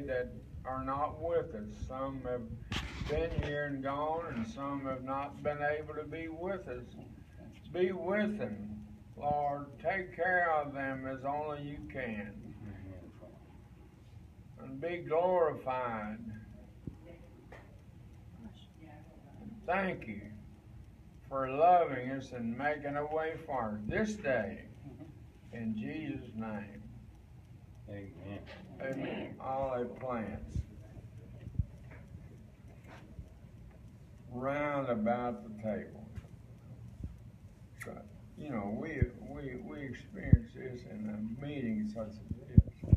that are not with us. Some have been here and gone, and some have not been able to be with us. Be with them, Lord. Take care of them as only you can. And be glorified. Thank you for loving us and making a way for us this day. In Jesus' name. Amen. Amen. Olive plants. Round about the table. You know, we we we experience this in a meeting such as this.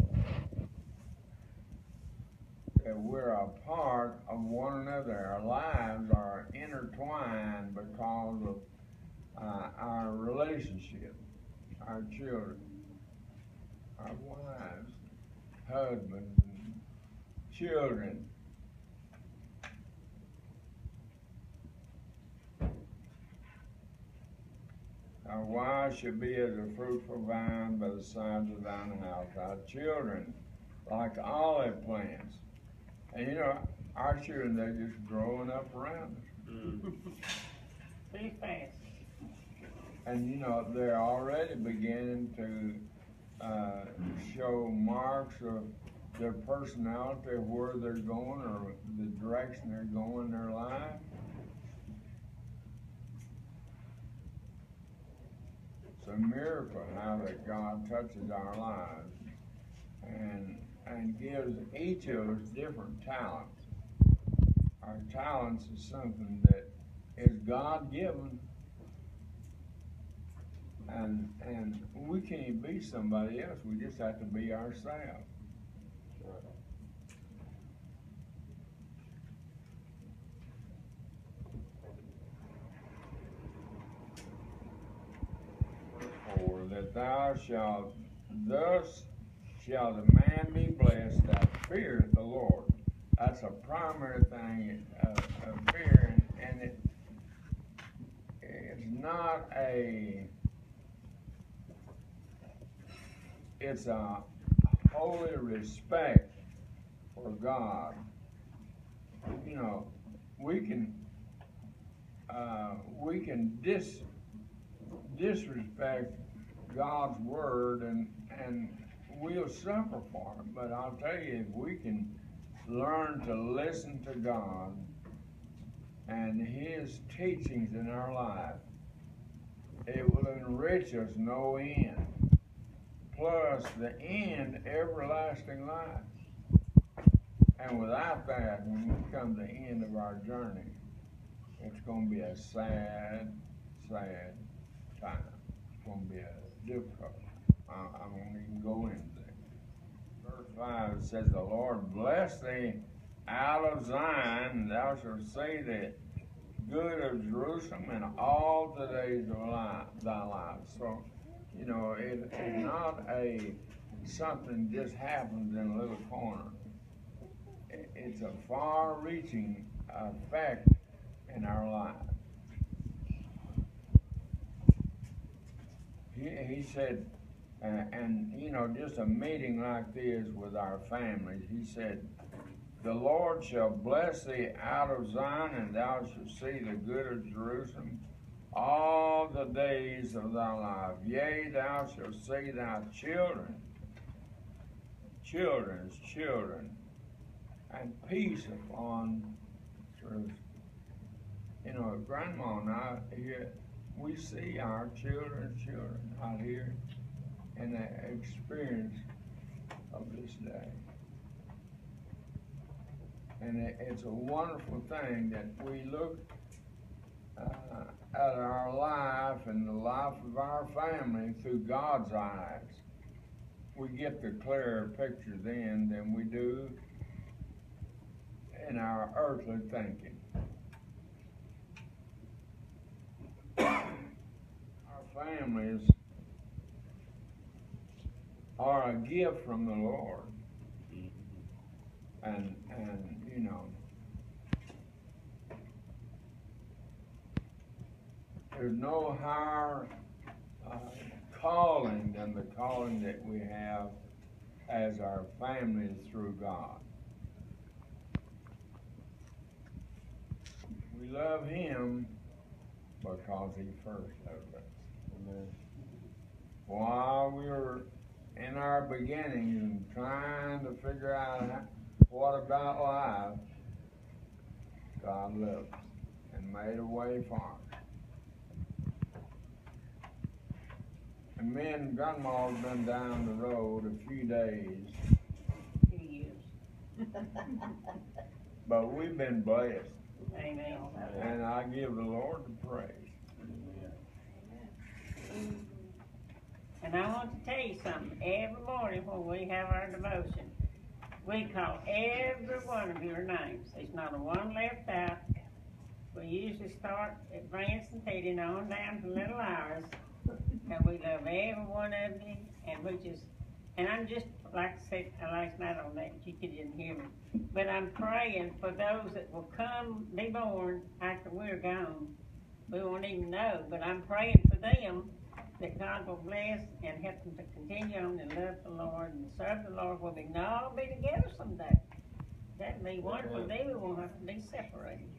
That we're a part of one another. Our lives are intertwined because of uh, our relationship, our children, our wives, husbands, and children. Our wives should be as a fruitful vine by the sides of thine house. Our children, like olive plants. And you know, our children, they're just growing up around us. Mm. Pretty fast. And you know, they're already beginning to uh, show marks of their personality, where they're going or the direction they're going in their life. It's a miracle how that God touches our lives and and gives each of us different talents. Our talents is something that is God given and and we can't be somebody else. We just have to be ourselves. For that thou shalt thus shall the man be blessed that feareth the Lord. That's a primary thing uh, of, of fear, and, and it it's not a it's a holy respect for God. You know, we can uh, we can dis disrespect God's word and and we'll suffer for it. But I'll tell you, if we can learn to listen to God and His teachings in our life, it will enrich us no end plus the end, everlasting life. And without that, when we come to the end of our journey, it's going to be a sad, sad time. It's going to be a difficult. I, I won't even go into it. Verse 5 it says, The Lord bless thee out of Zion, thou shalt see the good of Jerusalem in all the days of life, thy life. So, you know, it, it's not a something just happens in a little corner. It, it's a far-reaching effect in our life. He, he said, uh, and you know, just a meeting like this with our families, he said, The Lord shall bless thee out of Zion, and thou shalt see the good of Jerusalem all the days of thy life. Yea, thou shalt see thy children, children's children, and peace upon Jerusalem. You know, Grandma and I here, we see our children's children out here in the experience of this day. And it, it's a wonderful thing that we look uh, at our life and the life of our family through God's eyes. We get the clearer picture then than we do in our earthly thinking. our families are a gift from the Lord. Mm-hmm. And, and you know, There's no higher uh, calling than the calling that we have as our family through God. We love Him because He first loved us. Amen. While we were in our beginning and trying to figure out how, what about life, God loved us and made a way for us. And me and Grandma's been down the road a few days, Two years. but we've been blessed. Amen. And I give the Lord the praise. Amen. And I want to tell you something, every morning when we have our devotion, we call every one of your names. There's not a one left out. We usually start at Branson Teddy on down to little hours. And we love every one of you, and we just, and I'm just, like I said last night on that, you didn't hear me. But I'm praying for those that will come, be born after we're gone. We won't even know, but I'm praying for them that God will bless and help them to continue on and love the Lord and serve the Lord where we can all be together someday. That'd be wonderful, then we won't have to be separated.